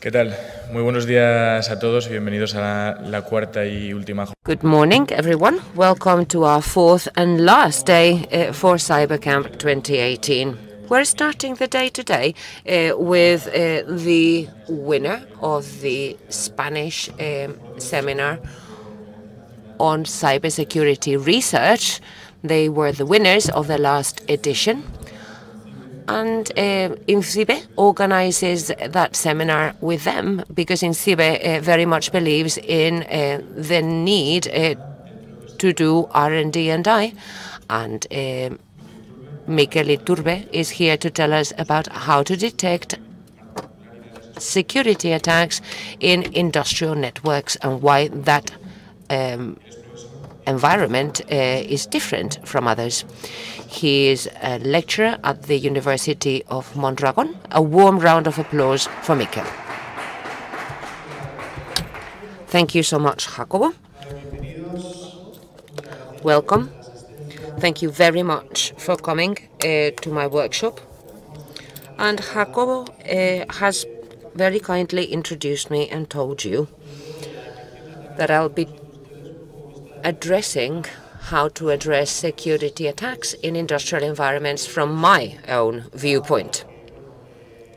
¿Qué tal? Muy buenos días a todos y bienvenidos a la, la cuarta y última Good morning, everyone. Welcome to our fourth and last day uh, for CyberCamp 2018. We're starting the day today uh, with uh, the winner of the Spanish um, seminar on cybersecurity research. They were the winners of the last edition. And uh, INCIBE organizes that seminar with them because INCIBE uh, very much believes in uh, the need to do R&D and I. And uh, Mikel Iturbe is here to tell us about how to detect security attacks in industrial networks and why that um, environment uh, is different from others. He is a lecturer at the University of Mondragon. A warm round of applause for Mikel. Thank you so much, Jacobo. Welcome. Thank you very much for coming uh, to my workshop. And Jacobo uh, has very kindly introduced me and told you that I'll be addressing how to address security attacks in industrial environments from my own viewpoint,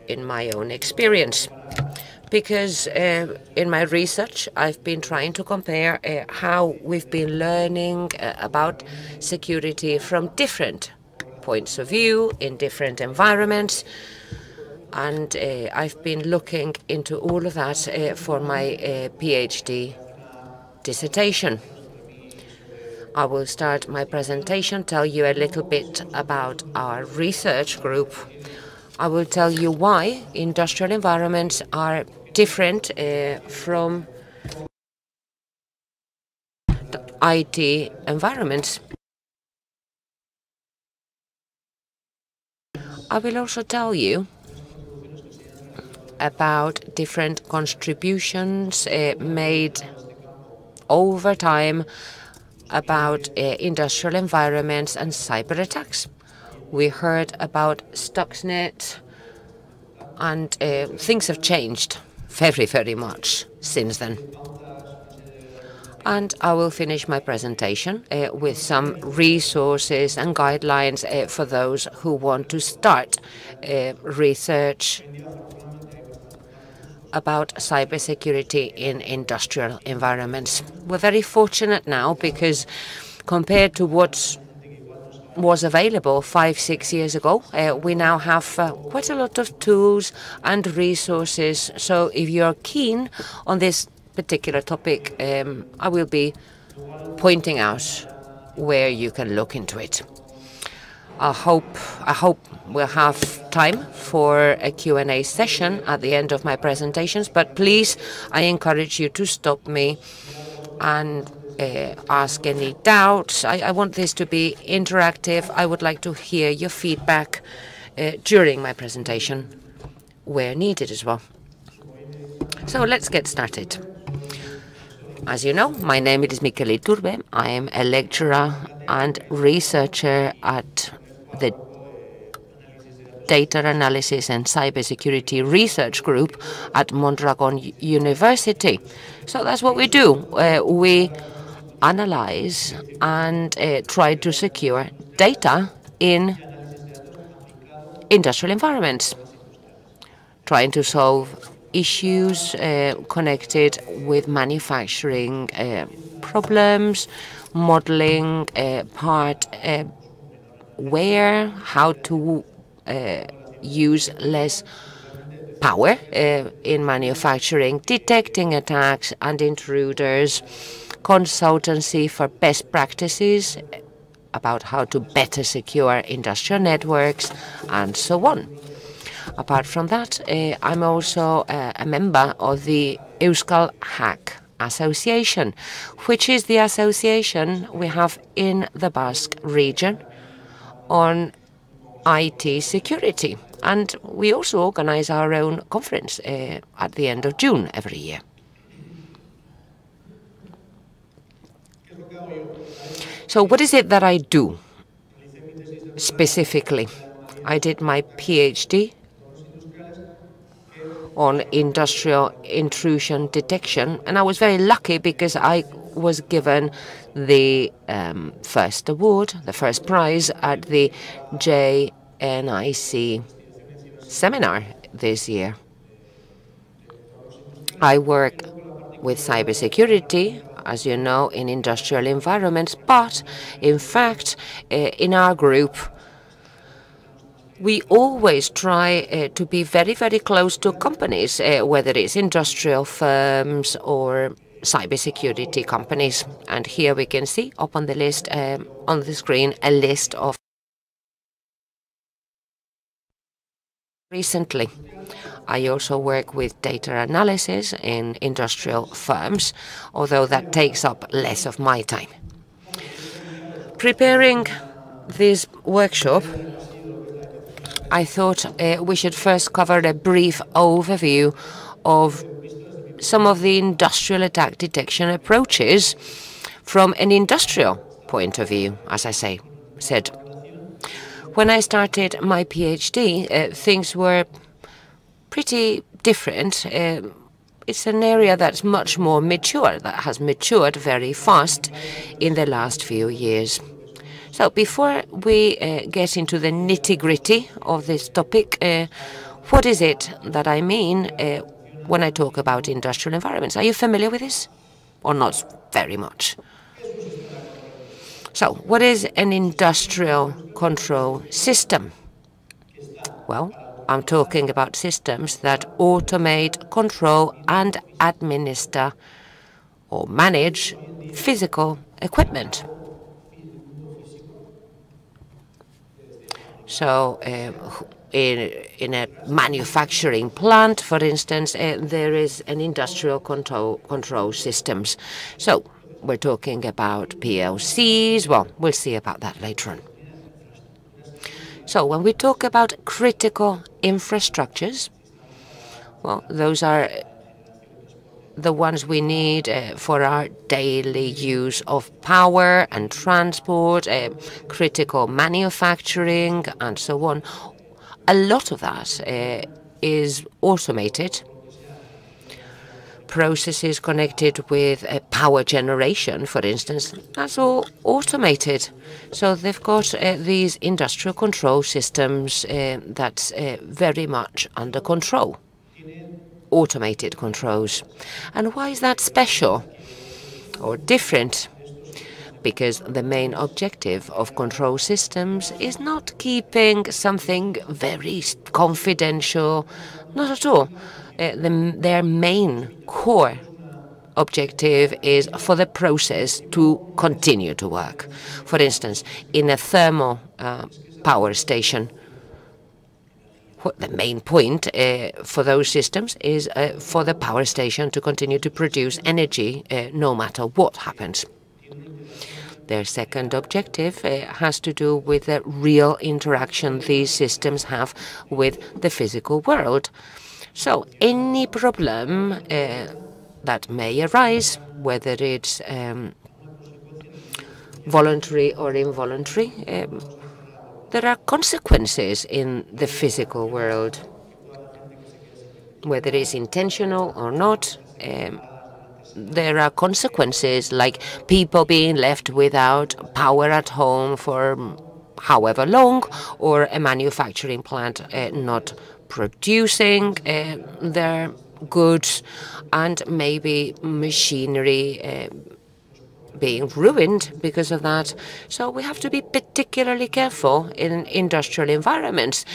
in my own experience. Because uh, in my research, I've been trying to compare uh, how we've been learning uh, about security from different points of view in different environments. And uh, I've been looking into all of that uh, for my uh, PhD dissertation. I will start my presentation, tell you a little bit about our research group. I will tell you why industrial environments are different uh, from IT environments. I will also tell you about different contributions uh, made over time about uh, industrial environments and cyber attacks. We heard about Stuxnet, and uh, things have changed very, very much since then. And I will finish my presentation uh, with some resources and guidelines uh, for those who want to start uh, research about cybersecurity in industrial environments. We're very fortunate now because compared to what was available five, six years ago, uh, we now have uh, quite a lot of tools and resources. So if you're keen on this particular topic, um, I will be pointing out where you can look into it. I hope I hope we'll have time for a Q&A session at the end of my presentations, but please, I encourage you to stop me and uh, ask any doubts. I, I, want this to be interactive. I would like to hear your feedback uh, during my presentation where needed as well. So let's get started. As you know, my name is Mikel Iturbe. I am a lecturer and researcher at the Data Analysis and Cybersecurity Research Group at Mondragon University. So that's what we do. Uh, we analyze and uh, try to secure data in industrial environments, trying to solve issues uh, connected with manufacturing uh, problems, modeling uh, part uh, where, how to uh, use less power uh, in manufacturing, detecting attacks and intruders, consultancy for best practices about how to better secure industrial networks, and so on. Apart from that, uh, I'm also uh, a member of the Euskal Hack Association, which is the association we have in the Basque region on IT security. And we also organize our own conference uh, at the end of June every year. So what is it that I do specifically? I did my PhD on industrial intrusion detection. And I was very lucky because I was given the um, first award, the first prize at the JNIC seminar this year. I work with cybersecurity, as you know, in industrial environments, but in fact, uh, in our group, we always try uh, to be very, very close to companies, uh, whether it's industrial firms or cybersecurity companies. And here we can see up on the list, um, on the screen, a list of recently. I also work with data analysis in industrial firms, although that takes up less of my time. Preparing this workshop, I thought uh, we should first cover a brief overview of some of the industrial attack detection approaches from an industrial point of view, as I say, said. When I started my PhD, uh, things were pretty different. Uh, it's an area that's much more mature, that has matured very fast in the last few years. So before we uh, get into the nitty-gritty of this topic, uh, what is it that I mean uh, when I talk about industrial environments? Are you familiar with this? Or not very much? So what is an industrial control system? Well, I'm talking about systems that automate, control, and administer or manage physical equipment. So uh, in, in a manufacturing plant, for instance, uh, there is an industrial control, control systems. So we're talking about PLCs. Well, we'll see about that later on. So when we talk about critical infrastructures, well, those are the ones we need uh, for our daily use of power and transport, uh, critical manufacturing, and so on. A lot of that uh, is automated. Processes connected with uh, power generation, for instance, that's all automated. So they've got uh, these industrial control systems uh, that's uh, very much under control automated controls. And why is that special or different? Because the main objective of control systems is not keeping something very confidential, not at all. Uh, the, their main core objective is for the process to continue to work. For instance, in a thermal uh, power station, the main point uh, for those systems is uh, for the power station to continue to produce energy uh, no matter what happens. Their second objective uh, has to do with the real interaction these systems have with the physical world. So any problem uh, that may arise, whether it's um, voluntary or involuntary, um, there are consequences in the physical world, whether it's intentional or not. Um, there are consequences like people being left without power at home for however long, or a manufacturing plant uh, not producing uh, their goods, and maybe machinery uh, being ruined because of that. So we have to be particularly careful in industrial environments.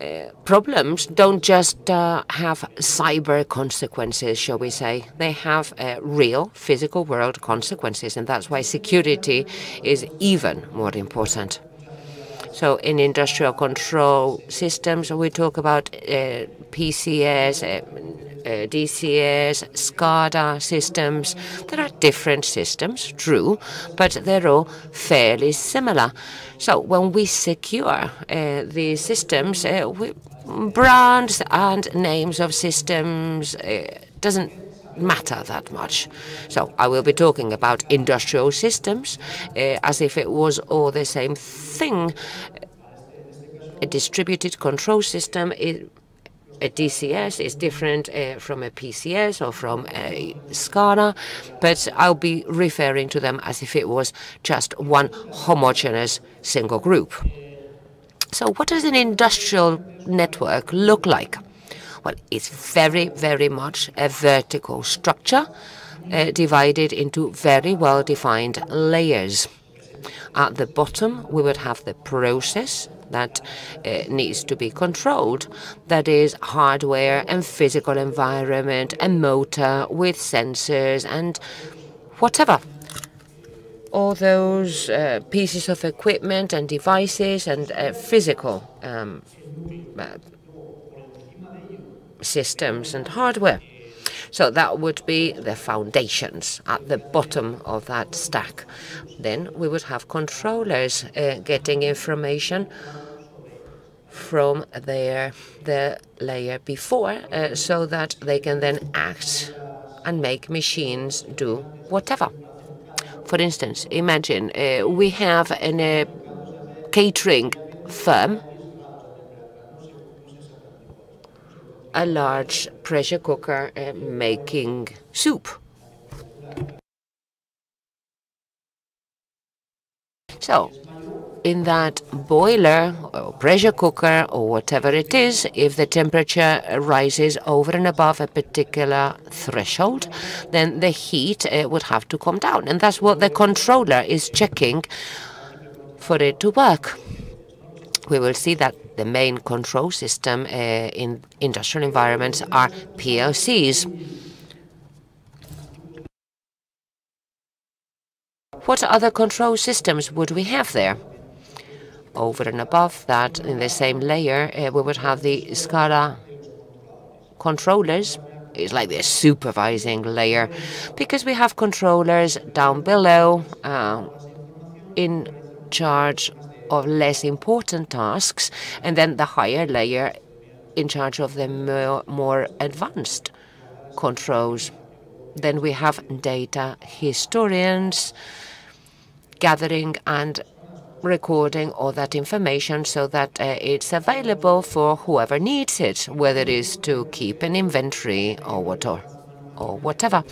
Uh, problems don't just uh, have cyber consequences, shall we say. They have uh, real physical world consequences, and that's why security is even more important. So in industrial control systems, we talk about uh, PCS, uh, uh, DCS, SCADA systems. There are different systems, true, but they're all fairly similar. So when we secure uh, these systems, uh, we, brands and names of systems uh, doesn't matter that much. So I will be talking about industrial systems uh, as if it was all the same thing. A distributed control system a DCS is different uh, from a PCS or from a SCADA, but I'll be referring to them as if it was just one homogeneous single group. So what does an industrial network look like? Well, it's very, very much a vertical structure uh, divided into very well-defined layers. At the bottom, we would have the process that uh, needs to be controlled. That is hardware and physical environment and motor with sensors and whatever all those uh, pieces of equipment and devices and uh, physical um, uh, systems and hardware. So that would be the foundations at the bottom of that stack. Then we would have controllers uh, getting information from their the layer before uh, so that they can then act and make machines do whatever. For instance, imagine uh, we have a uh, catering firm, a large pressure cooker uh, making soup. So, in that boiler or pressure cooker or whatever it is, if the temperature rises over and above a particular threshold, then the heat uh, would have to come down. And that's what the controller is checking for it to work. We will see that the main control system uh, in industrial environments are PLCs. What other control systems would we have there? over and above that, in the same layer, uh, we would have the SCADA controllers. It's like the supervising layer because we have controllers down below uh, in charge of less important tasks, and then the higher layer in charge of the more, more advanced controls. Then we have data historians gathering and recording all that information so that uh, it's available for whoever needs it, whether it is to keep an inventory or what or, whatever.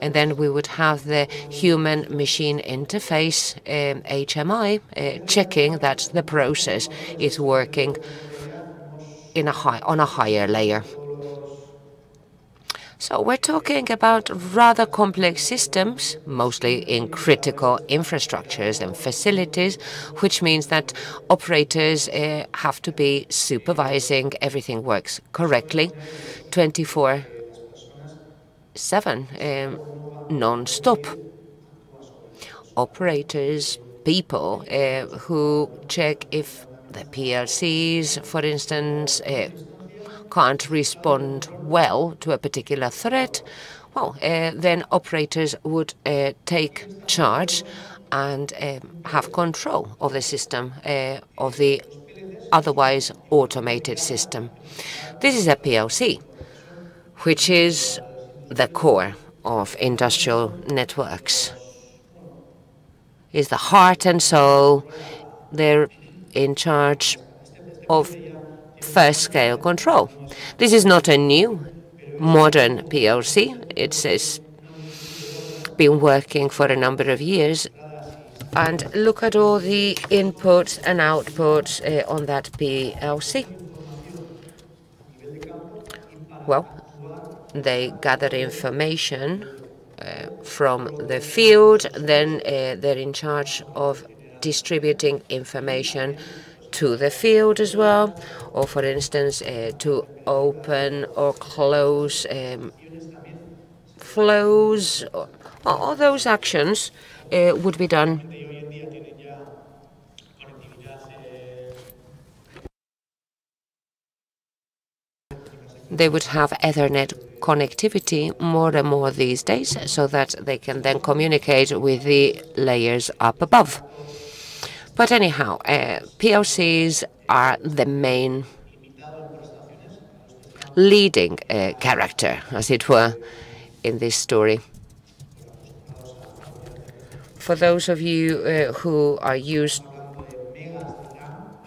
And then we would have the human machine interface, um, HMI, uh, checking that the process is working in a high, on a higher layer. So we're talking about rather complex systems, mostly in critical infrastructures and facilities, which means that operators uh, have to be supervising everything works correctly 24 7 um, non-stop. Operators, people uh, who check if the PLCs, for instance, uh, can't respond well to a particular threat, well, uh, then operators would uh, take charge and uh, have control of the system, uh, of the otherwise automated system. This is a PLC, which is the core of industrial networks. Is the heart and soul. They're in charge of first scale control. This is not a new modern PLC. It has been working for a number of years. And look at all the inputs and outputs uh, on that PLC. Well, they gather information uh, from the field, then uh, they're in charge of distributing information to the field as well, or for instance, uh, to open or close um, flows. All those actions uh, would be done they would have Ethernet connectivity more and more these days so that they can then communicate with the layers up above. But anyhow, uh, PLCs are the main leading uh, character, as it were, in this story. For those of you uh, who are used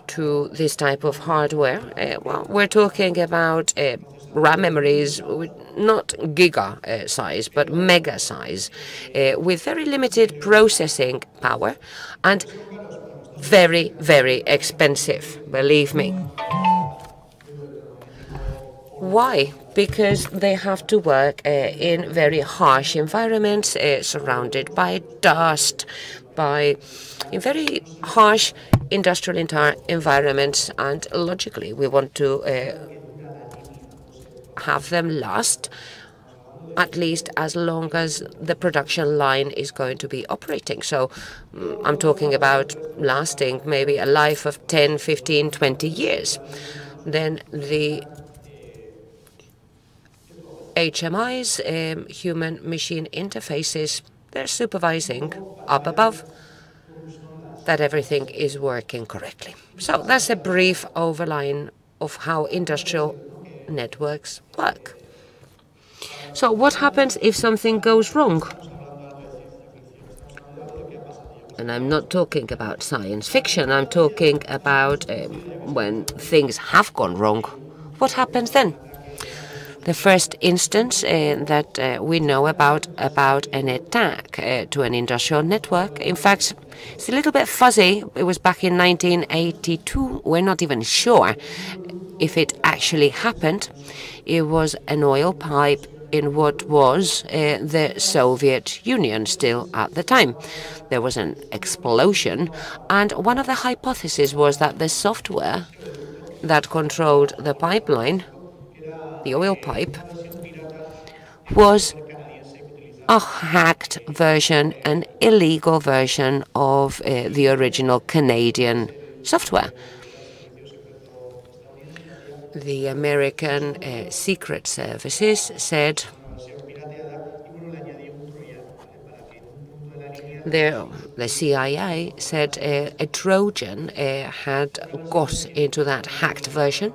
to this type of hardware, uh, well, we're talking about RAM memories, not giga uh, size, but mega size, uh, with very limited processing power and very, very expensive, believe me. Why? Because they have to work uh, in very harsh environments, uh, surrounded by dust, by in very harsh industrial environments, and logically, we want to uh, have them last at least as long as the production line is going to be operating. So mm, I'm talking about lasting maybe a life of 10, 15, 20 years. Then the HMIs, um, human machine interfaces, they're supervising up above that everything is working correctly. So that's a brief overline of how industrial networks work. So what happens if something goes wrong? And I'm not talking about science fiction, I'm talking about um, when things have gone wrong. What happens then? The first instance uh, that uh, we know about about an attack uh, to an industrial network, in fact, it's a little bit fuzzy. It was back in 1982. We're not even sure if it actually happened. It was an oil pipe in what was uh, the Soviet Union still at the time. There was an explosion, and one of the hypotheses was that the software that controlled the pipeline, the oil pipe, was a hacked version, an illegal version of uh, the original Canadian software the American uh, Secret Services said the, the CIA said uh, a Trojan uh, had got into that hacked version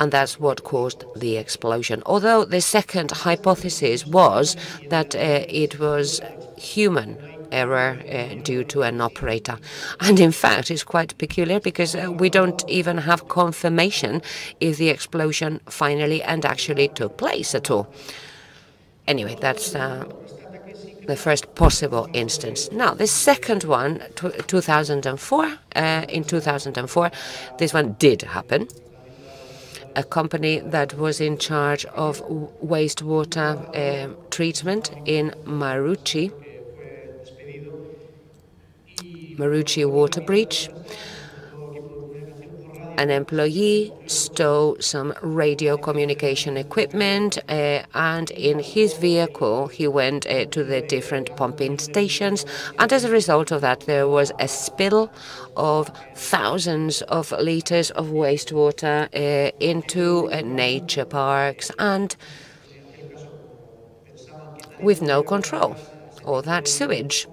and that's what caused the explosion. Although the second hypothesis was that uh, it was human error uh, due to an operator. And in fact, it's quite peculiar because uh, we don't even have confirmation if the explosion finally and actually took place at all. Anyway, that's uh, the first possible instance. Now, the second one, 2004, uh, in 2004, this one did happen. A company that was in charge of wastewater uh, treatment in Maroochy Maroochy water breach. An employee stole some radio communication equipment, uh, and in his vehicle, he went uh, to the different pumping stations. And as a result of that, there was a spill of thousands of liters of wastewater uh, into uh, nature parks and with no control. All that sewage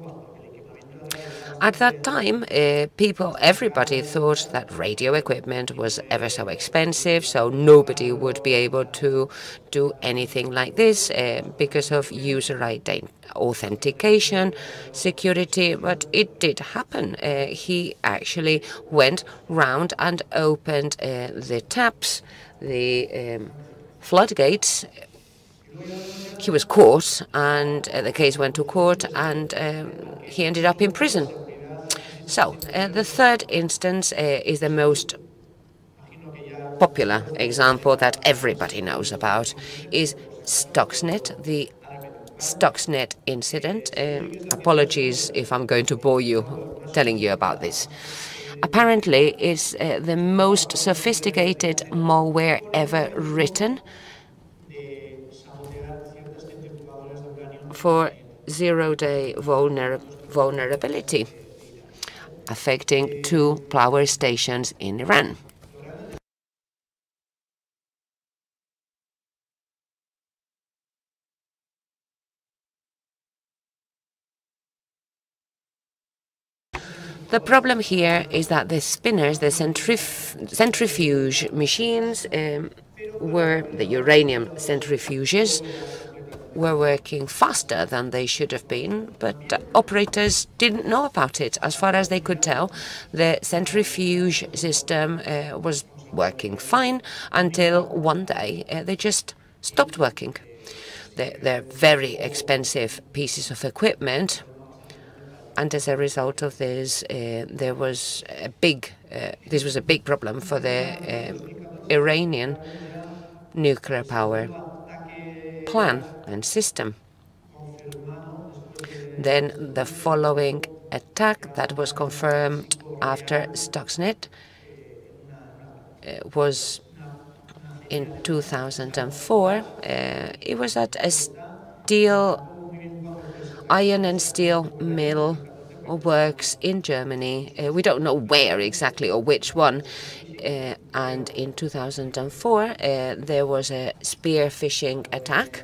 at that time, uh, people, everybody thought that radio equipment was ever so expensive, so nobody would be able to do anything like this uh, because of user authentication, security, but it did happen. Uh, he actually went round and opened uh, the taps, the um, floodgates he was caught and uh, the case went to court and um, he ended up in prison. So uh, the third instance uh, is the most popular example that everybody knows about is Stuxnet, the Stuxnet incident. Um, apologies if I'm going to bore you telling you about this. Apparently, it's uh, the most sophisticated malware ever written for zero-day vulner vulnerability affecting two power stations in Iran. The problem here is that the spinners, the centrif centrifuge machines, um, were the uranium centrifuges, were working faster than they should have been, but uh, operators didn't know about it. As far as they could tell, the centrifuge system uh, was working fine until one day uh, they just stopped working. They're, they're very expensive pieces of equipment, and as a result of this, uh, there was a big. Uh, this was a big problem for the um, Iranian nuclear power plan and system. Then the following attack that was confirmed after Stuxnet uh, was in 2004. Uh, it was at a steel, iron and steel mill works in Germany. Uh, we don't know where exactly or which one. Uh, and in 2004, uh, there was a spear phishing attack.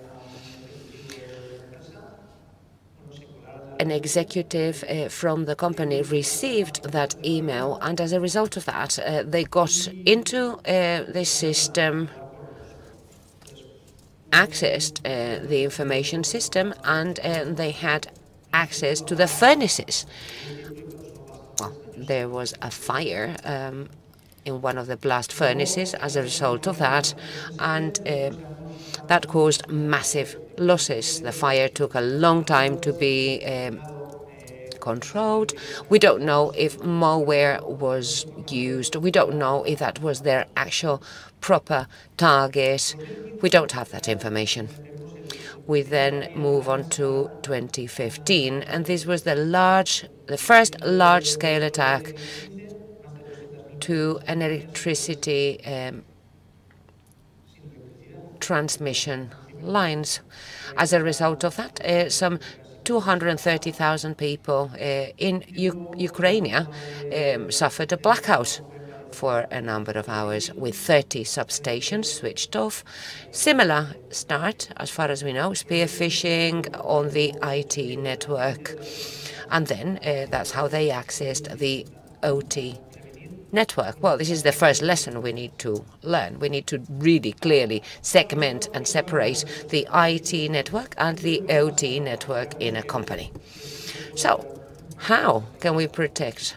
An executive uh, from the company received that email, and as a result of that, uh, they got into uh, the system, accessed uh, the information system, and they had access to the furnaces. Well, there was a fire um, in one of the blast furnaces as a result of that, and uh, that caused massive losses. The fire took a long time to be um, controlled. We don't know if malware was used. We don't know if that was their actual proper target. We don't have that information. We then move on to 2015, and this was the large, the first large-scale attack to an electricity um, transmission lines. As a result of that, uh, some 230,000 people uh, in U Ukraine um, suffered a blackout for a number of hours with 30 substations switched off. Similar start, as far as we know, spear phishing on the IT network. And then uh, that's how they accessed the OT network. Well, this is the first lesson we need to learn. We need to really clearly segment and separate the IT network and the OT network in a company. So, how can we protect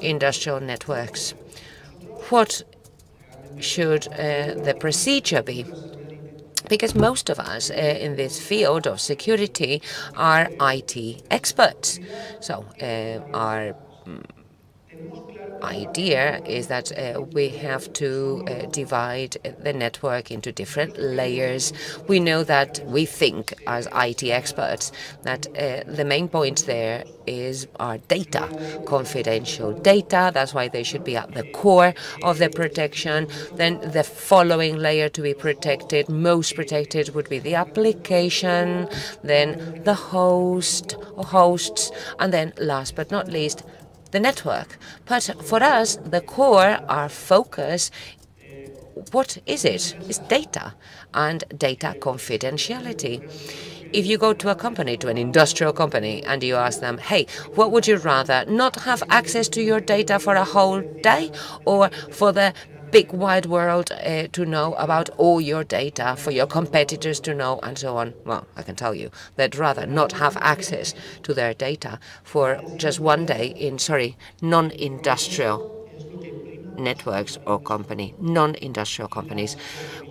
industrial networks? What should uh, the procedure be? Because most of us uh, in this field of security are IT experts. So, uh, our mm, idea is that uh, we have to uh, divide the network into different layers. We know that we think as IT experts that uh, the main point there is our data, confidential data. That's why they should be at the core of the protection. Then the following layer to be protected, most protected would be the application, then the host or hosts, and then last but not least, the network. But for us, the core, our focus, what is it? It's data and data confidentiality. If you go to a company, to an industrial company, and you ask them, hey, what would you rather, not have access to your data for a whole day or for the big wide world uh, to know about all your data, for your competitors to know, and so on. Well, I can tell you, they'd rather not have access to their data for just one day in, sorry, non-industrial networks or company, non-industrial companies.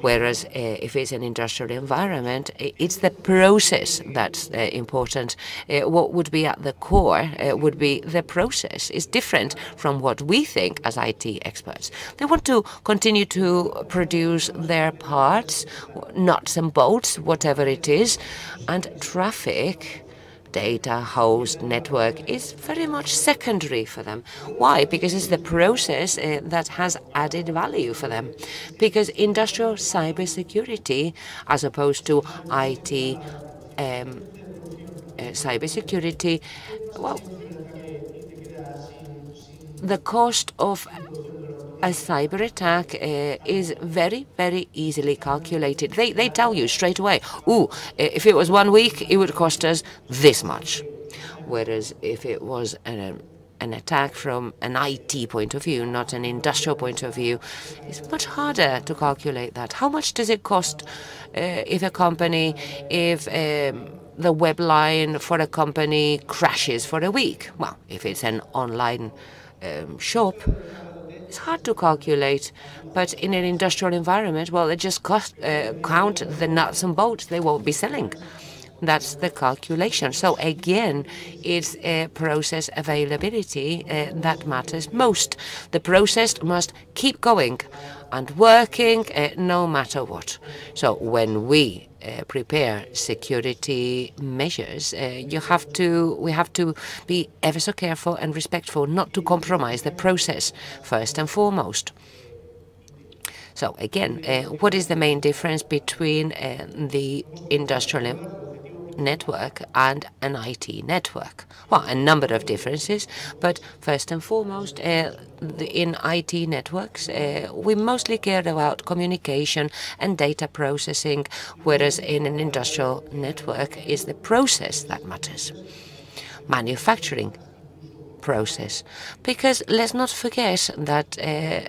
Whereas uh, if it's an industrial environment, it's the process that's uh, important. Uh, what would be at the core uh, would be the process. It's different from what we think as IT experts. They want to continue to produce their parts, nuts and bolts, whatever it is, and traffic data host network is very much secondary for them. Why? Because it's the process uh, that has added value for them. Because industrial cybersecurity, as opposed to IT um, uh, cybersecurity, well, the cost of a cyber attack uh, is very, very easily calculated. They, they tell you straight away, ooh, if it was one week, it would cost us this much. Whereas if it was an, an attack from an IT point of view, not an industrial point of view, it's much harder to calculate that. How much does it cost uh, if a company, if um, the web line for a company crashes for a week? Well, if it's an online um, shop, it's hard to calculate, but in an industrial environment, well, they just cost, uh, count the nuts and bolts they won't be selling. That's the calculation. So again, it's a process availability uh, that matters most. The process must keep going and working uh, no matter what. So when we uh, prepare security measures, uh, you have to we have to be ever so careful and respectful not to compromise the process first and foremost. So again, uh, what is the main difference between uh, the industrial network and an IT network? Well, a number of differences, but first and foremost, uh, in IT networks, uh, we mostly care about communication and data processing, whereas in an industrial network is the process that matters. Manufacturing process, because let's not forget that uh,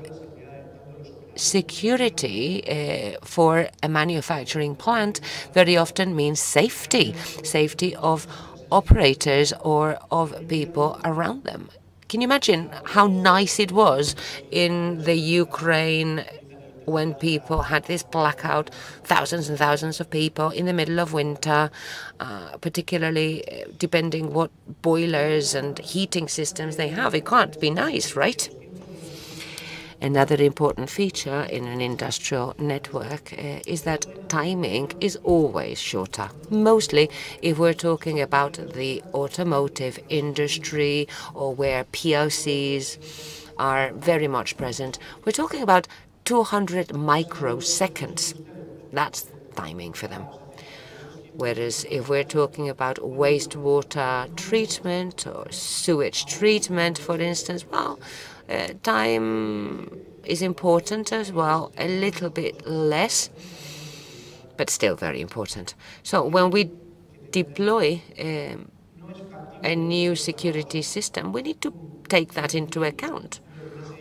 security uh, for a manufacturing plant very often means safety, safety of operators or of people around them. Can you imagine how nice it was in the Ukraine when people had this blackout, thousands and thousands of people in the middle of winter, uh, particularly uh, depending what boilers and heating systems they have. It can't be nice, right? Another important feature in an industrial network uh, is that timing is always shorter. Mostly if we're talking about the automotive industry or where PLCs are very much present, we're talking about 200 microseconds. That's timing for them. Whereas if we're talking about wastewater treatment or sewage treatment, for instance, well, uh, time is important as well, a little bit less, but still very important. So when we deploy um, a new security system, we need to take that into account.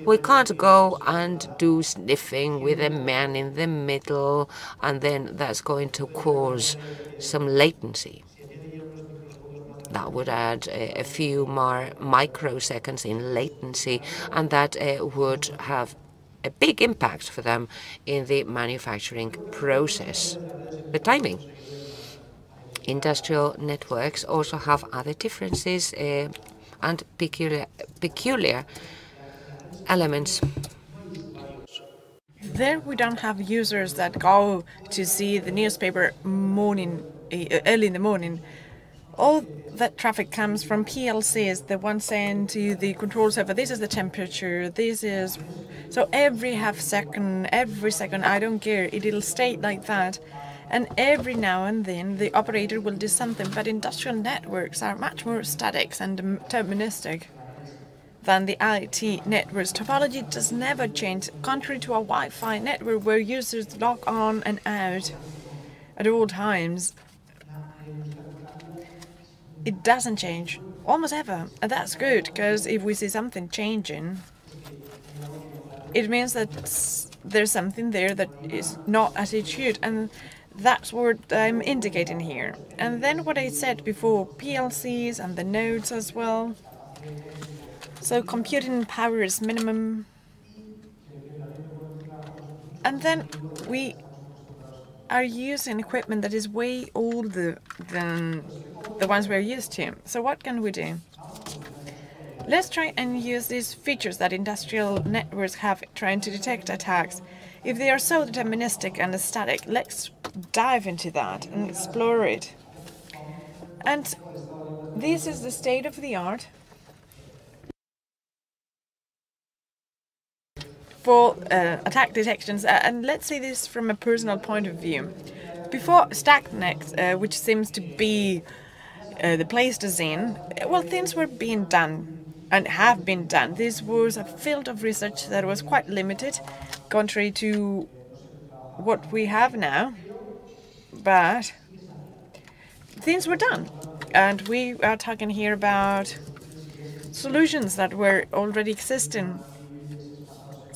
We can't go and do sniffing with a man in the middle, and then that's going to cause some latency. That would add a, few more microseconds in latency, and that uh, would have a big impact for them in the manufacturing process. The timing. Industrial networks also have other differences uh, and peculiar, peculiar elements. There we don't have users that go to see the newspaper morning, uh, early in the morning all that traffic comes from PLCs, the one saying to the control server, this is the temperature, this is... So every half second, every second, I don't care, it'll stay like that. And every now and then the operator will do something, but industrial networks are much more static and deterministic than the IT networks. Topology does never change, contrary to a Wi-Fi network where users log on and out at all times it doesn't change almost ever. And that's good, because if we see something changing, it means that there's something there that is not as it should. And that's what I'm indicating here. And then what I said before, PLCs and the nodes as well. So computing power is minimum. And then we are using equipment that is way older than the ones we're used to. So what can we do? Let's try and use these features that industrial networks have trying to detect attacks. If they are so deterministic and static, let's dive into that and explore it. And this is the state of the art for uh, attack detections. Uh, and let's say this from a personal point of view. Before Stuxnet, uh, which seems to be uh, the Pleistocene, well, things were being done and have been done. This was a field of research that was quite limited, contrary to what we have now. But things were done. And we are talking here about solutions that were already existing,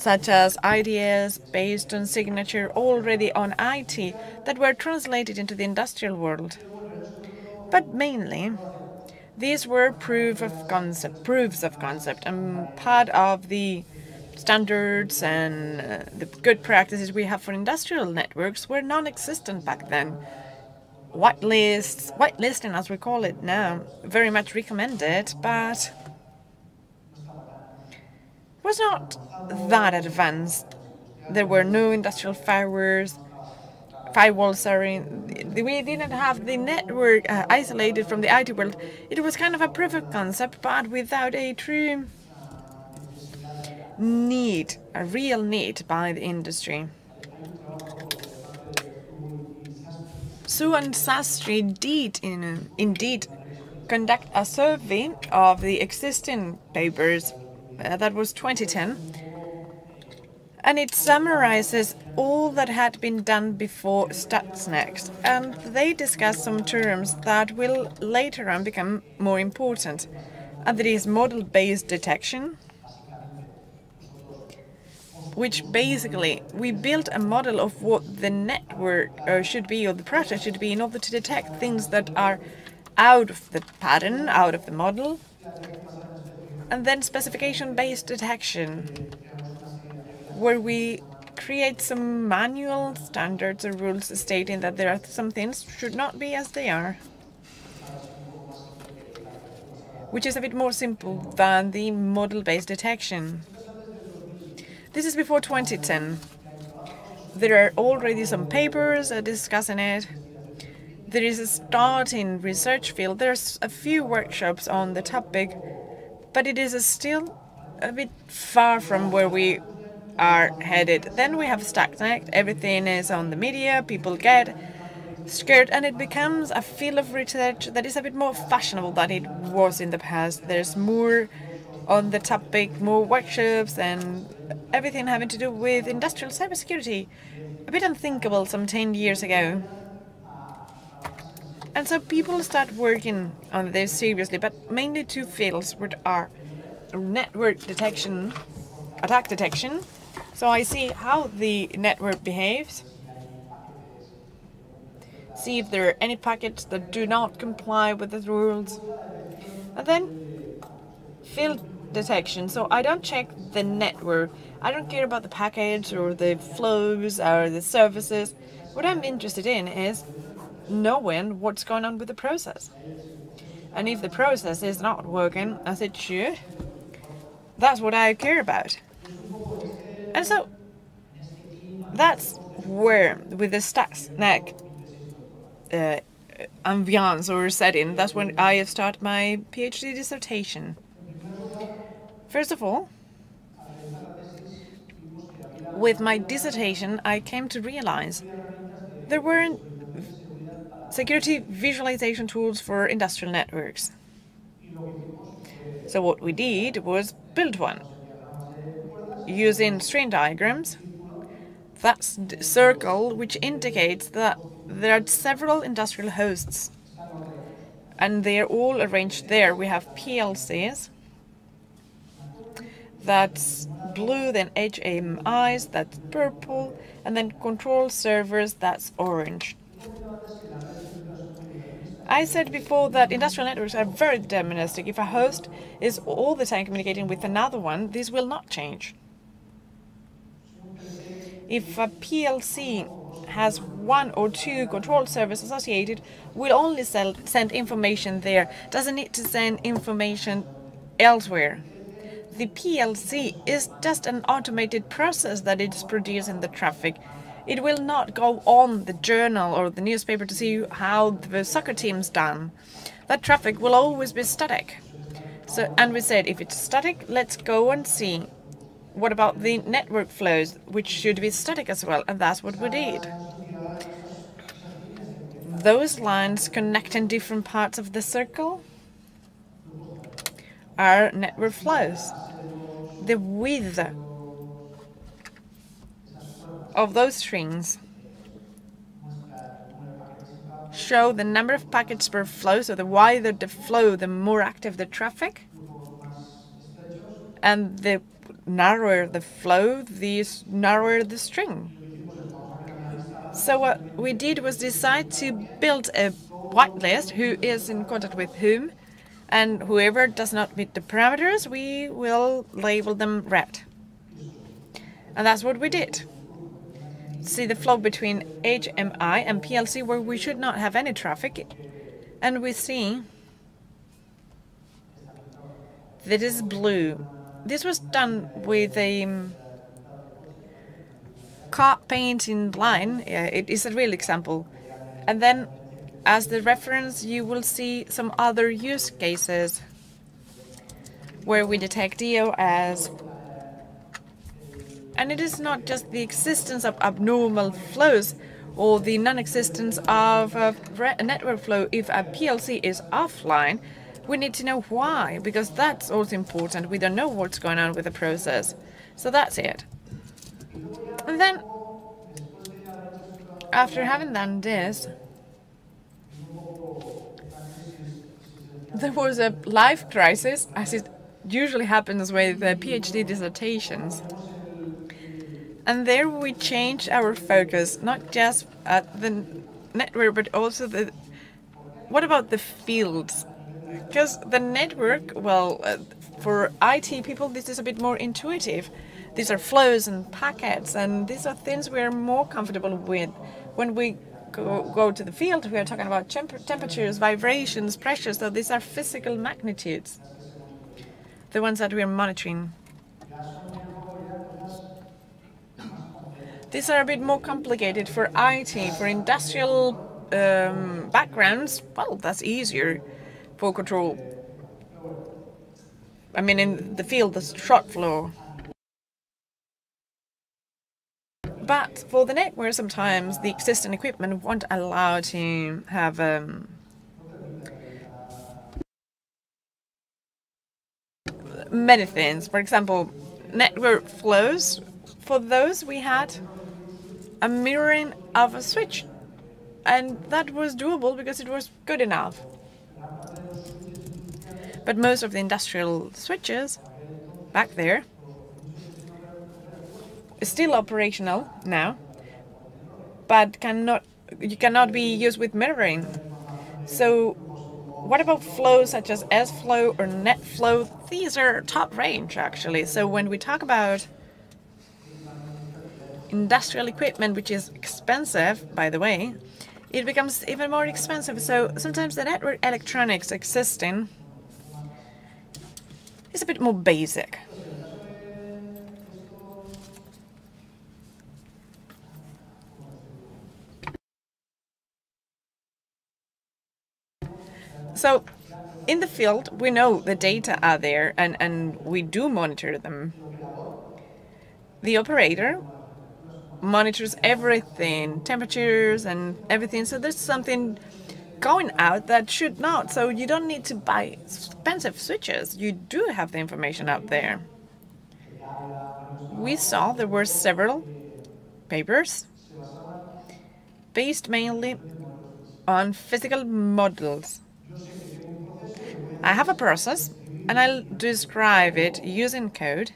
such as ideas based on signature already on IT that were translated into the industrial world. But mainly, these were proof of concept, proofs of concept, and part of the standards and uh, the good practices we have for industrial networks were non-existent back then. Whitelists, whitelisting as we call it now, very much recommended, but was not that advanced. There were no industrial firewalls, firewalls, sorry. We didn't have the network uh, isolated from the IT world. It was kind of a proof of concept, but without a true need, a real need by the industry. Zhu and Sastry did in, indeed conduct a survey of the existing papers. Uh, that was 2010. And it summarizes all that had been done before Stuxnet. And they discuss some terms that will later on become more important. And that is model-based detection, which basically we built a model of what the network uh, should be or the process should be in order to detect things that are out of the pattern, out of the model. And then specification-based detection, where we create some manual standards or rules stating that there are some things should not be as they are. Which is a bit more simple than the model-based detection. This is before 2010. There are already some papers discussing it. There is a starting research field. There's a few workshops on the topic, but it is still a bit far from where we are headed. Then we have Stuxnet. Everything is on the media. People get scared, and it becomes a field of research that is a bit more fashionable than it was in the past. There's more on the topic, more workshops and everything having to do with industrial cybersecurity. A bit unthinkable some 10 years ago. And so people start working on this seriously, but mainly two fields which are network detection, attack detection. So I see how the network behaves, see if there are any packets that do not comply with the rules, and then field detection. So I don't check the network. I don't care about the package or the flows or the services. What I'm interested in is knowing what's going on with the process. And if the process is not working as it should, that's what I care about. And so that's where, with the Stuxnet uh, ambiance or setting, that's when I started my PhD dissertation. First of all, with my dissertation, I came to realize there weren't security visualization tools for industrial networks. So what we did was build one using string diagrams. That's the circle which indicates that there are several industrial hosts and they are all arranged there. We have PLCs, that's blue, then HMIs, that's purple, and then control servers, that's orange. I said before that industrial networks are very deterministic. If a host is all the time communicating with another one, this will not change. If a PLC has one or two control servers associated, will only send information there, doesn't need to send information elsewhere the PLC is just an automated process that is producing the traffic. It will not go on the journal or the newspaper to see how the soccer team's done. That traffic will always be static. So, and we said if it's static, let's go and see what about the network flows, which should be static as well, and that's what we did. Those lines connecting different parts of the circle are network flows. The width of those strings show the number of packets per flow, so the wider the flow, the more active the traffic. And the narrower the flow, the narrower the string. So what we did was decide to build a whitelist who is in contact with whom, and whoever does not meet the parameters, we will label them red. And that's what we did. See the flow between HMI and PLC where we should not have any traffic. And we see that is blue. This was done with a um, car painting line. Yeah, it is a real example. And then as the reference, you will see some other use cases where we detect DO as and it is not just the existence of abnormal flows or the non-existence of a network flow if a PLC is offline. We need to know why, because that's also important. We don't know what's going on with the process. So that's it. And then, after having done this, there was a life crisis, as it usually happens with uh, the PhD dissertations. And there we changed our focus, not just at the network, but also the. What about the fields? Because the network, well, uh, for IT people, this is a bit more intuitive. These are flows and packets, and these are things we're more comfortable with. When we go, go to the field, we are talking about temp temperatures, vibrations, pressures, so these are physical magnitudes, the ones that we're monitoring. These are a bit more complicated for IT, for industrial um, backgrounds. Well, that's easier for control. I mean, in the field, the shop floor. But for the network, sometimes the existing equipment won't allow to have um, many things. For example, network flows. For those, we had a mirroring of a switch. And that was doable because it was good enough. But most of the industrial switches back there is still operational now, but cannot you cannot be used with mirroring. So what about flows such as sFlow or NetFlow? These are top range actually. So when we talk about industrial equipment, which is expensive, by the way, it becomes even more expensive. So sometimes the network electronics existing is a bit more basic. So in the field, we know the data are there and, and we do monitor them. The operator monitors everything, temperatures and everything. So there's something going out that should not. So you don't need to buy expensive switches. You do have the information out there. We saw there were several papers based mainly on physical models. I have a process and I'll describe it using code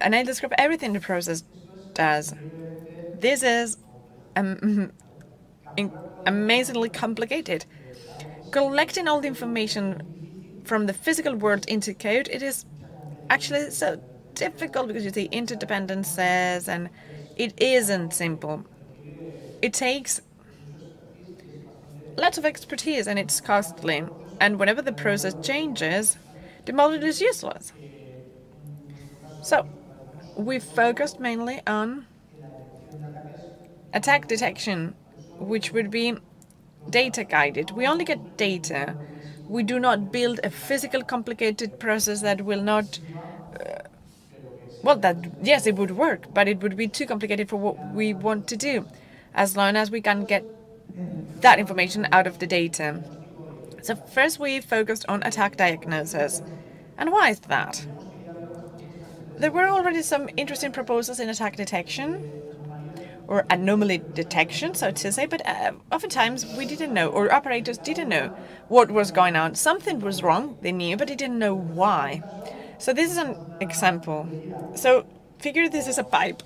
and I describe everything in the process does. This is um, amazingly complicated. Collecting all the information from the physical world into code, it is actually so difficult because you see interdependencies and it isn't simple. It takes lots of expertise and it's costly. And whenever the process changes, the model is useless. So we focused mainly on attack detection, which would be data guided. We only get data. We do not build a physical complicated process that will not uh, well that yes it would work but it would be too complicated for what we want to do as long as we can get that information out of the data. So first we focused on attack diagnosis. And why is that? There were already some interesting proposals in attack detection or anomaly detection, so to say, but uh, oftentimes we didn't know, or operators didn't know what was going on. Something was wrong, they knew, but they didn't know why. So this is an example. So figure this is a pipe.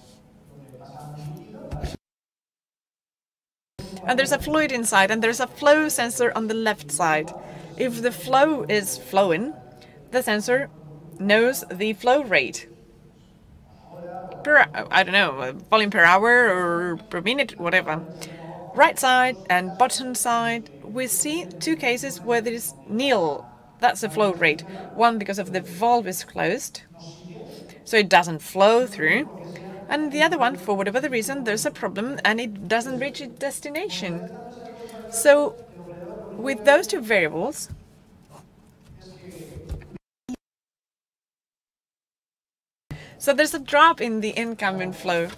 And there's a fluid inside and there's a flow sensor on the left side. If the flow is flowing, the sensor knows the flow rate. Per, I don't know, volume per hour or per minute, whatever. Right side and bottom side, we see two cases where there is nil. That's the flow rate. One because of the valve is closed, so it doesn't flow through. And the other one, for whatever the reason, there's a problem and it doesn't reach its destination. So with those two variables, so there's a drop in the incoming flow.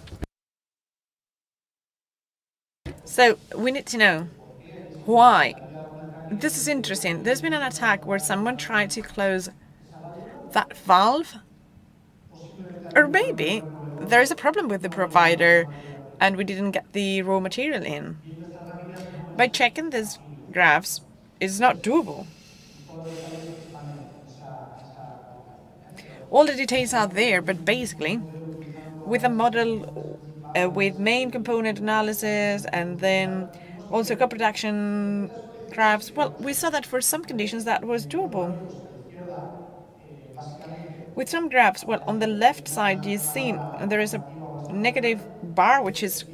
So we need to know why. This is interesting. There's been an attack where someone tried to close that valve. Or maybe there is a problem with the provider and we didn't get the raw material in. By checking these graphs, it's not doable. All the details are there, but basically, with a model uh, with main component analysis and then also co-production graphs, well, we saw that for some conditions that was doable. With some graphs, well, on the left side, you see there is a negative bar, which is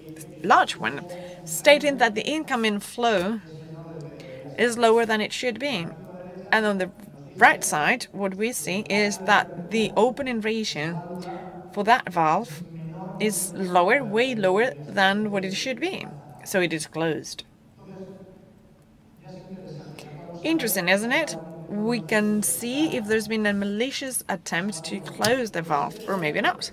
large one, stating that the incoming flow is lower than it should be. And on the right side, what we see is that the opening ratio for that valve is lower, way lower than what it should be. So it is closed. Interesting, isn't it? We can see if there's been a malicious attempt to close the valve, or maybe not.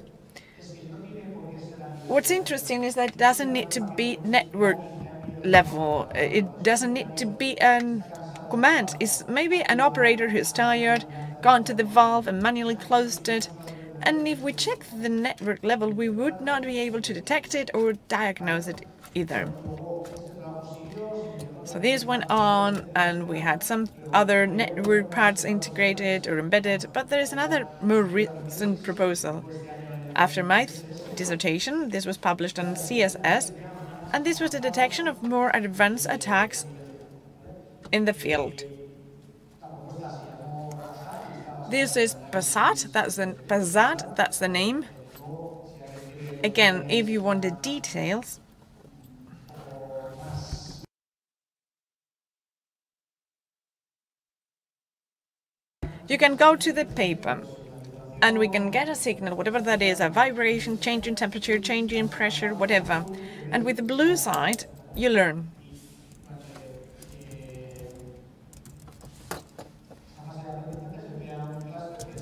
What's interesting is that it doesn't need to be network level. It doesn't need to be a command. is maybe an operator who's tired, gone to the valve and manually closed it. And if we check the network level, we would not be able to detect it or diagnose it either. So this went on, and we had some other network parts integrated or embedded, but there is another more recent proposal. After my dissertation, this was published on CCS, and this was the detection of more advanced attacks in the field. This is PASAD, that's the PASAD, that's the name. Again, if you want the details, you can go to the paper and we can get a signal, whatever that is, a vibration, change in temperature, change in pressure, whatever. And with the blue side, you learn.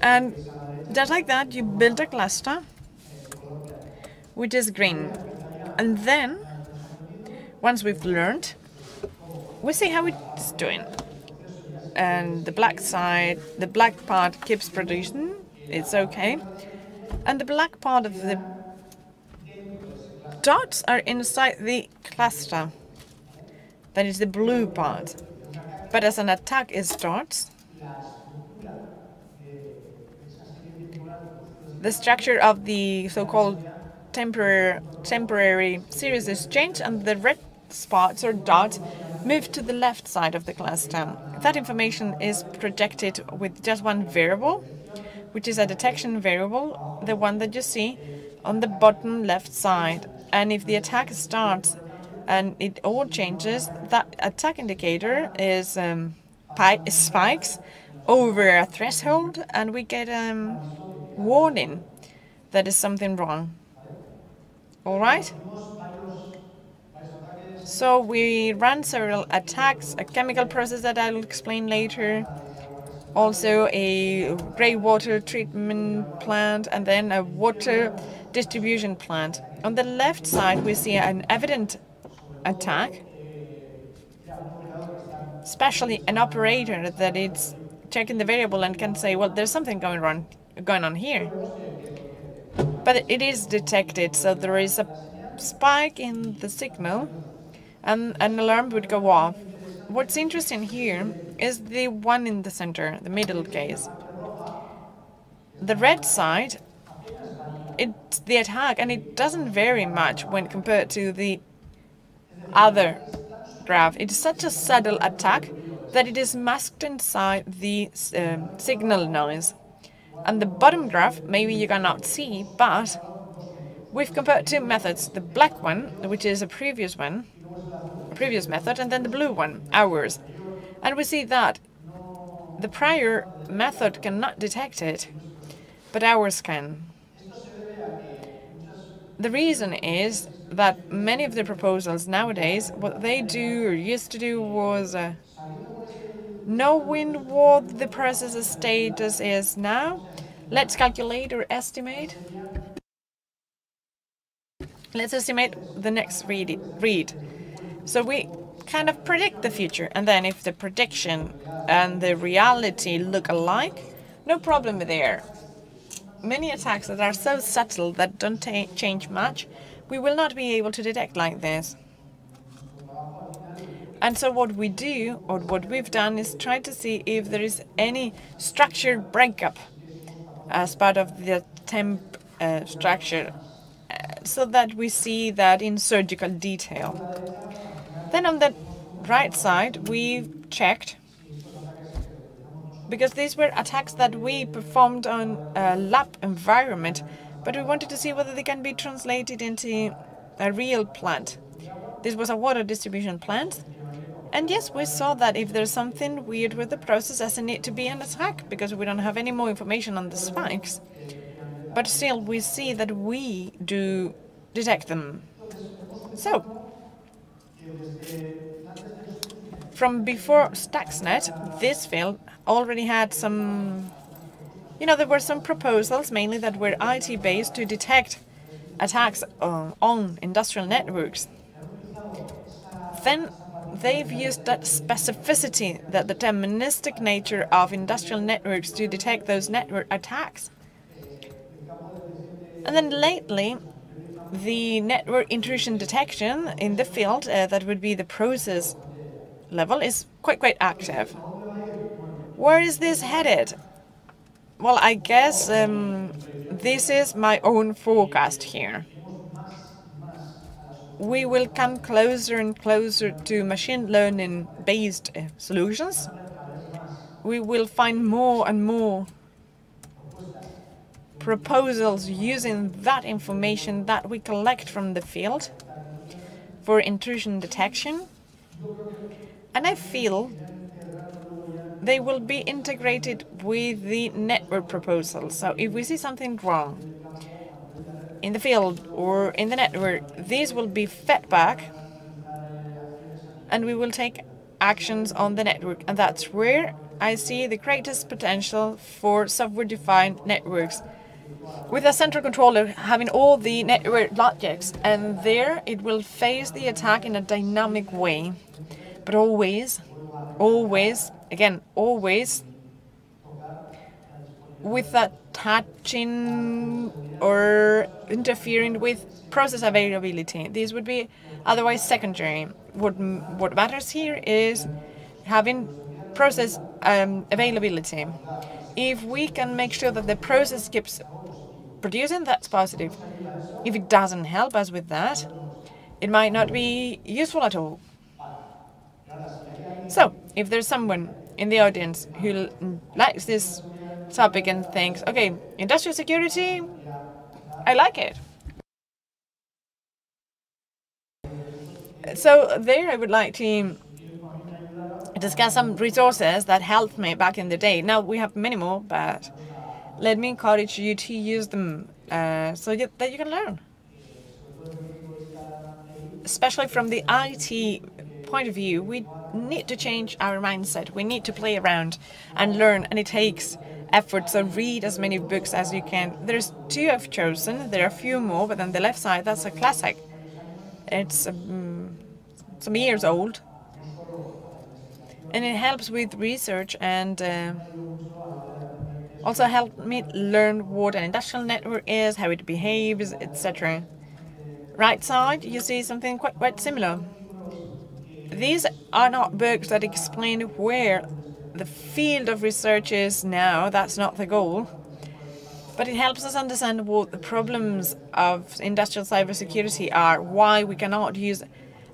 And just like that, you build a cluster, which is green. And then, once we've learned, we see how it's doing. And the black side, the black part keeps producing it's okay. And the black part of the dots are inside the cluster. That is the blue part. But as an attack it starts, the structure of the so-called temporary temporary series is changed and the red spots or dots move to the left side of the cluster. That information is projected with just one variable which is a detection variable, the one that you see on the bottom left side. And if the attack starts and it all changes, that attack indicator is um, spikes over a threshold and we get um, warning that is something wrong. All right? So we ran several attacks, a chemical process that I'll explain later, also a grey water treatment plant, and then a water distribution plant. On the left side, we see an evident attack, especially an operator that is checking the variable and can say, well, there's something going on, going on here. But it is detected, so there is a spike in the signal, and an alarm would go off. What's interesting here is the one in the center, the middle case. the red side, it's the attack, and it doesn't vary much when compared to the other graph. It is such a subtle attack that it is masked inside the um, signal noise. And the bottom graph, maybe you cannot see, but we've compared two methods. The black one, which is a previous one, a previous method, and then the blue one, ours. And we see that the prior method cannot detect it, but ours can. The reason is that many of the proposals nowadays, what they do or used to do was uh, knowing what the process status is now, let's calculate or estimate. Let's estimate the next read. read. So we kind of predict the future, and then if the prediction and the reality look alike, no problem there. Many attacks that are so subtle that don't change much, we will not be able to detect like this. And so what we do, or what we've done, is try to see if there is any structured breakup as part of the temp uh, structure, uh, so that we see that in surgical detail. Then on the right side, we've checked, because these were attacks that we performed on a lab environment, but we wanted to see whether they can be translated into a real plant. This was a water distribution plant, and yes, we saw that if there's something weird with the process, doesn't need to be an attack because we don't have any more information on the spikes. But still, we see that we do detect them. So, from before Stuxnet, this field already had some, you know, there were some proposals, mainly that were IT-based, to detect attacks uh, on industrial networks. Then they've used that specificity, that deterministic nature of industrial networks to detect those network attacks. And then lately, the network intrusion detection in the field, uh, that would be the process level, is quite, quite active. Where is this headed? Well, I guess um, this is my own forecast here we will come closer and closer to machine learning based uh, solutions. We will find more and more proposals using that information that we collect from the field for intrusion detection. And I feel they will be integrated with the network proposal. So if we see something wrong, in the field or in the network, these will be fed back and we will take actions on the network. And that's where I see the greatest potential for software-defined networks. With a central controller having all the network logics, and there it will face the attack in a dynamic way. But always, always, again, always with that touching or interfering with process availability. These would be otherwise secondary. What, what matters here is having process um, availability. If we can make sure that the process keeps producing, that's positive. If it doesn't help us with that, it might not be useful at all. So, if there's someone in the audience who likes this topic and thinks, okay, industrial security, I like it. So there I would like to discuss some resources that helped me back in the day. Now we have many more, but let me encourage you to use them uh, so that you can learn. Especially from the IT point of view, we need to change our mindset. We need to play around and learn, and it takes effort. So read as many books as you can. There's two I've chosen. There are a few more, but on the left side, that's a classic. It's um, some years old. And it helps with research and uh, also helped me learn what an industrial network is, how it behaves, etc. Right side, you see something quite, quite similar. These are not books that explain where the field of research is now, that's not the goal. but it helps us understand what the problems of industrial cybersecurity are, why we cannot use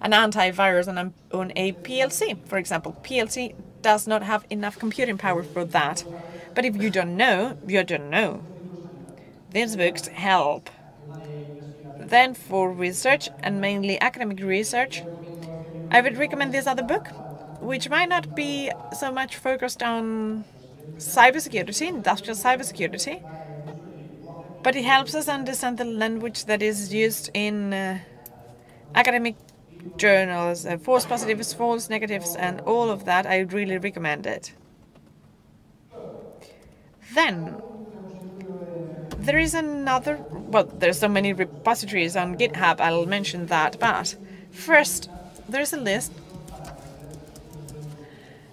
an antivirus on a, on a PLC, for example. PLC does not have enough computing power for that. But if you don't know, you don't know. These books help. Then for research, and mainly academic research, I would recommend this other book, which might not be so much focused on cybersecurity, industrial cybersecurity, but it helps us understand the language that is used in uh, academic journals, uh, false positives, false negatives, and all of that. I really recommend it. Then there is another, well, there's so many repositories on GitHub, I'll mention that, but first, there's a list,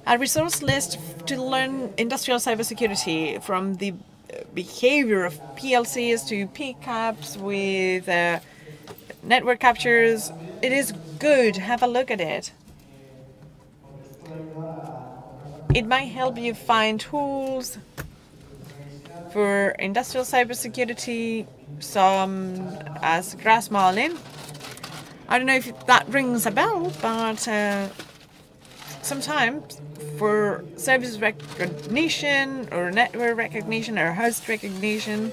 a resource list to learn industrial cybersecurity from the behavior of PLCs to PCAPs with uh, network captures. It is good. Have a look at it. It might help you find tools for industrial cybersecurity, some as GRASSMARLIN. I don't know if that rings a bell, but uh, sometimes for service recognition or network recognition or host recognition.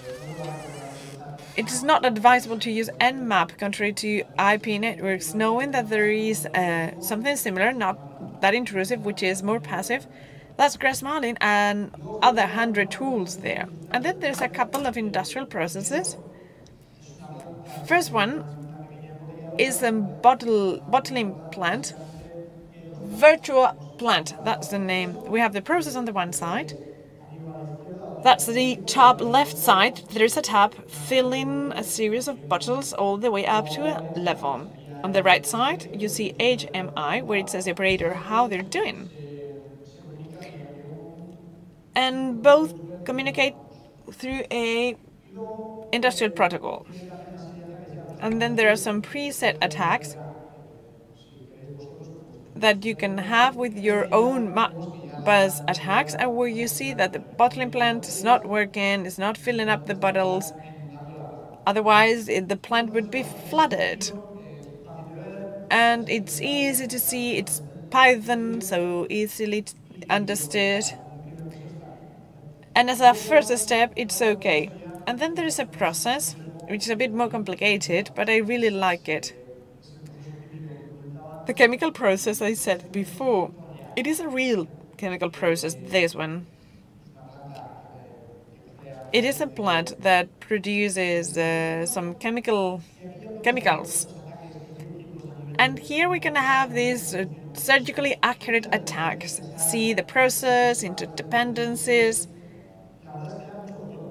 It is not advisable to use Nmap contrary to IP networks, knowing that there is uh, something similar, not that intrusive, which is more passive. That's GRASSMARLIN and other hundred tools there. And then there's a couple of industrial processes. First one is a bottle bottling plant VirtuaPlant, that's the name. We have the process on the one side. That's the top left side. There's a tap filling a series of bottles all the way up to a level. On the right side, you see HMI, where it says the operator how they're doing. And both communicate through a industrial protocol. And then there are some preset attacks that you can have with your own buzz attacks and where you see that the bottling plant is not working, is not filling up the bottles. Otherwise, it, the plant would be flooded. And it's easy to see, it's Python, so easily understood. And as a first step, it's okay. And then there is a process, which is a bit more complicated, but I really like it. The chemical process I said before, it is a real chemical process, this one. It is a plant that produces uh, some chemical chemicals. And here we can have these uh, surgically accurate attacks. See the process, interdependencies.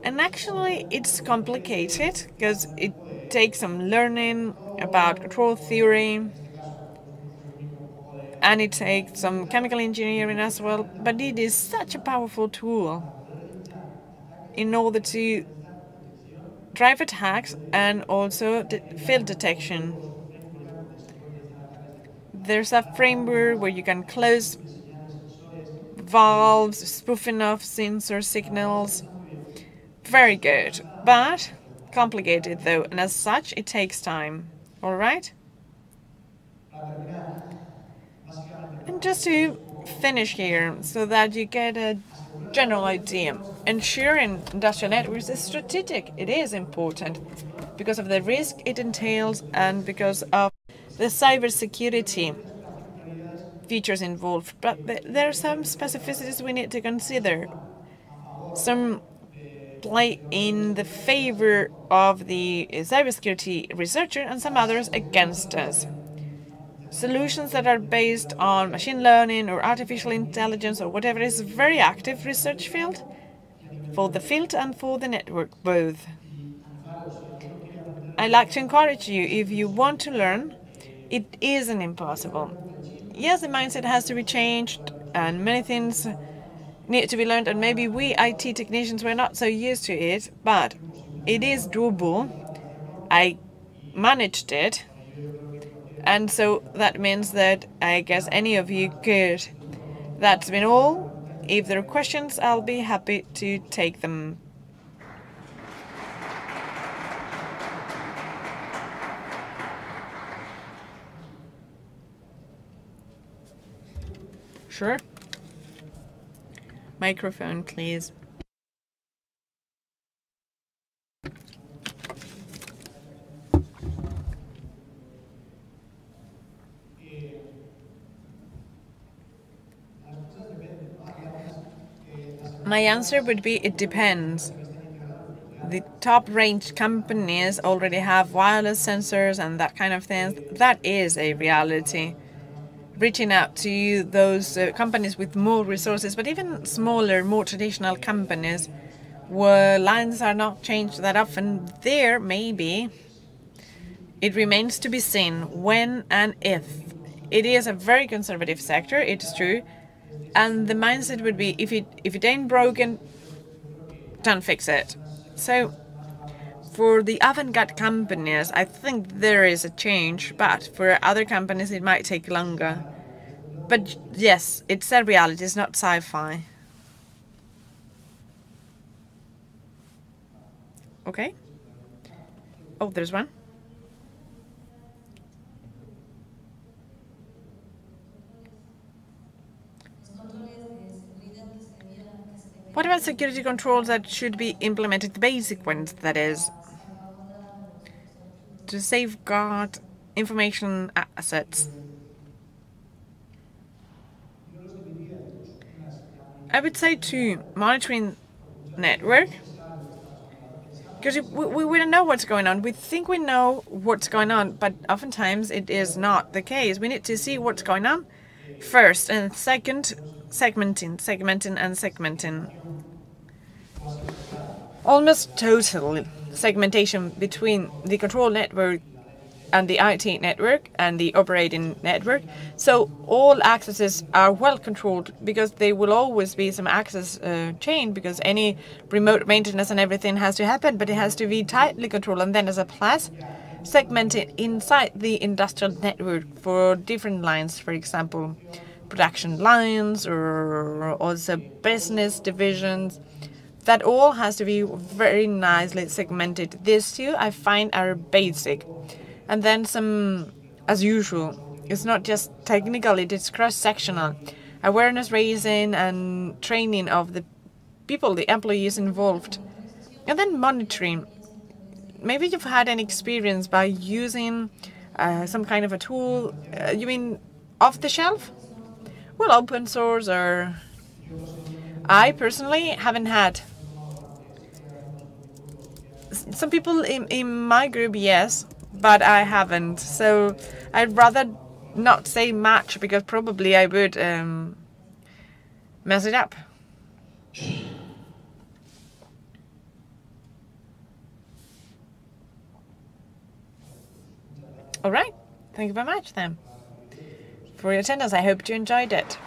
And actually, it's complicated because it takes some learning about control theory, and it takes some chemical engineering as well, but it is such a powerful tool in order to drive attacks and also de field detection. There's a framework where you can close valves, spoofing off sensor signals. Very good, but complicated though, and as such, it takes time. All right? And just to finish here, so that you get a general idea, ensuring industrial networks is strategic. It is important because of the risk it entails and because of the cybersecurity features involved. But there are some specificities we need to consider. Some play in the favor of the cybersecurity researcher and some others against us solutions that are based on machine learning or artificial intelligence or whatever is a very active research field for the field and for the network both. I'd like to encourage you, if you want to learn, it isn't impossible. Yes, the mindset has to be changed and many things need to be learned and maybe we IT technicians were not so used to it, but it is doable. I managed it and so that means that I guess any of you could. That's been all. If there are questions, I'll be happy to take them. Sure. Microphone, please. My answer would be it depends. The top range companies already have wireless sensors and that kind of thing. That is a reality. Reaching out to those uh, companies with more resources, but even smaller, more traditional companies where lines are not changed that often, there maybe it remains to be seen when and if. It is a very conservative sector, it is true, and the mindset would be if it if it ain't broken, don't fix it. So for the avant-garde companies, I think there is a change, but for other companies it might take longer. But yes, it's a reality, it's not sci-fi. Okay. Oh, there's one. What about security controls that should be implemented, the basic ones, that is, to safeguard information assets? I would say to monitoring network, because we, we, we don't know what's going on. We think we know what's going on, but oftentimes it is not the case. We need to see what's going on first, and second, segmenting, segmenting, and segmenting. Almost total segmentation between the control network and the IT network and the operating network. So all accesses are well controlled because there will always be some access uh, chain because any remote maintenance and everything has to happen, but it has to be tightly controlled. And then as a plus, segmented inside the industrial network for different lines, for example, production lines or also business divisions. That all has to be very nicely segmented. These two I find are basic. And then some, as usual, it's not just technical, it is cross-sectional. Awareness raising and training of the people, the employees involved. And then monitoring. Maybe you've had an experience by using uh, some kind of a tool. Uh, you mean off the shelf? Well, open source or... I personally haven't had. Some people in, in my group, yes, but I haven't. So I'd rather not say much because probably I would um, mess it up. All right. Thank you very much then for your attendance. I hope you enjoyed it.